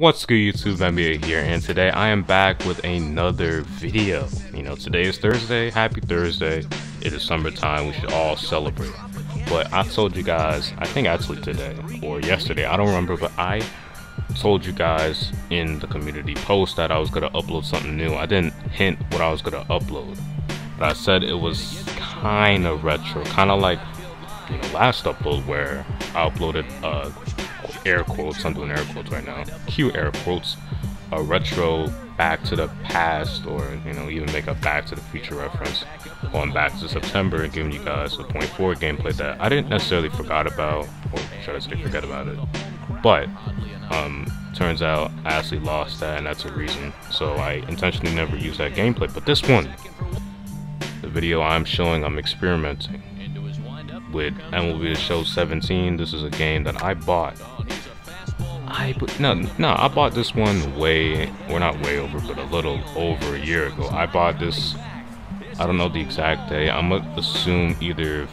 What's good YouTube, NBA here, and today I am back with another video. You know, today is Thursday, happy Thursday, it is summertime, we should all celebrate. But I told you guys, I think actually today, or yesterday, I don't remember, but I told you guys in the community post that I was going to upload something new. I didn't hint what I was going to upload, but I said it was kind of retro, kind of like you know, last upload where I uploaded uh, air quotes, I'm doing air quotes right now, cue air quotes, a retro back to the past or, you know, even make a back to the future reference going back to September and giving you guys a point four gameplay that I didn't necessarily forgot about, or should I say forget about it, but um, turns out I actually lost that and that's a reason. So I intentionally never used that gameplay, but this one, the video I'm showing, I'm experimenting with MLB The Show 17. This is a game that I bought I no no I bought this one way or not way over but a little over a year ago. I bought this I don't know the exact day. I'm gonna assume either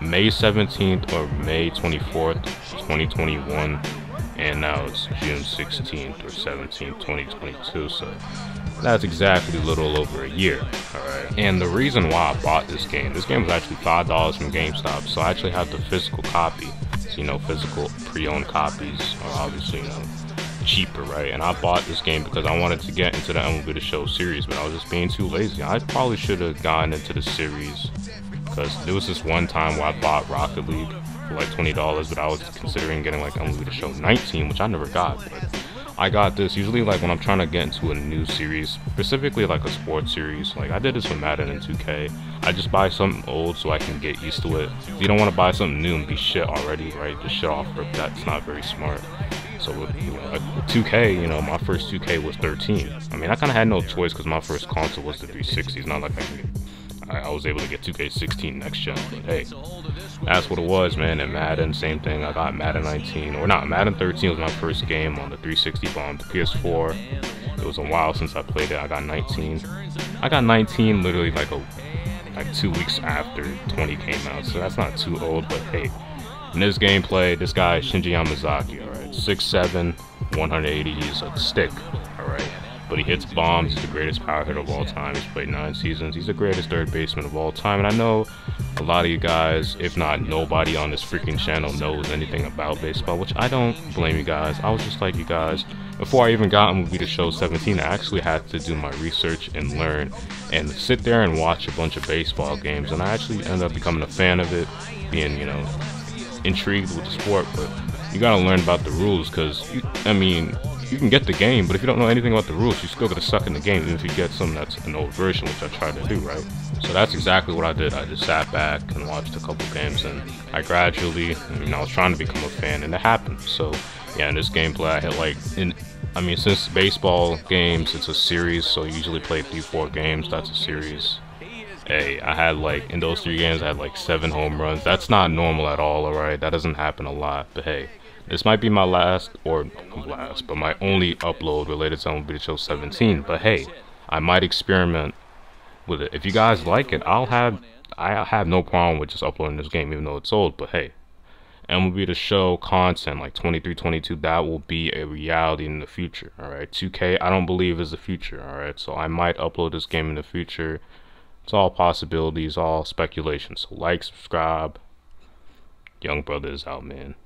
May 17th or May 24th, 2021, and now it's June 16th or 17th, 2022. So that's exactly a little over a year. Alright. And the reason why I bought this game, this game was actually $5 from GameStop, so I actually have the physical copy So, you know, physical pre-owned copies are obviously, you know, cheaper, right? And I bought this game because I wanted to get into the MLB The Show series, but I was just being too lazy. I probably should have gotten into the series because there was this one time where I bought Rocket League for like $20, but I was considering getting like MLB The Show 19, which I never got. But I got this usually like when I'm trying to get into a new series, specifically like a sports series. Like I did this with Madden and 2K. I just buy something old so I can get used to it. You don't want to buy something new and be shit already, right? Just shit off rip. That's not very smart. So with, you know, 2K, you know, my first 2K was 13. I mean, I kind of had no choice because my first console was the 360. It's not like I could I, was able to get 2K16 next gen. But hey, that's what it was, man. And Madden, same thing. I got Madden 19, or not, Madden 13 was my first game on the 360 bomb, the PS4. It was a while since I played it. I got 19. I got 19 literally like a like two weeks after 20 came out, so that's not too old. But hey, in this gameplay, this guy Shinji Yamazaki, all right, 6'7", 180. He's a stick, all right but he hits bombs. He's the greatest power hitter of all time. He's played nine seasons. He's the greatest third baseman of all time. And I know a lot of you guys, if not nobody on this freaking channel, knows anything about baseball, which I don't blame you guys. I was just like you guys. Before I even got MLB The Show 17, I actually had to do my research and learn and sit there and watch a bunch of baseball games. And I actually ended up becoming a fan of it, being, you know, intrigued with the sport. But you gotta learn about the rules because, I mean, you can get the game, but if you don't know anything about the rules, you still gotta suck in the game, even if you get some that's an old version, which I tried to do, right? So that's exactly what I did. I just sat back and watched a couple games, and I gradually, you know, I was trying to become a fan, and it happened. So, yeah, in this gameplay, I hit like, in, I mean, since baseball games, it's a series, so you usually play three, four games, that's a series. Hey, I had like, in those three games, I had like seven home runs. That's not normal at all, alright? That doesn't happen a lot, but hey, this might be my last, or last, but my only upload related to MLB Show 17. But hey, I might experiment with it. If you guys like it, I'll have I have no problem with just uploading this game, even though it's old. But hey, MLB The Show content like 23, 22, that will be a reality in the future. All right, 2K, I don't believe is the future. All right, so I might upload this game in the future. It's all possibilities, all speculation. So like, subscribe. Young brother is out, man.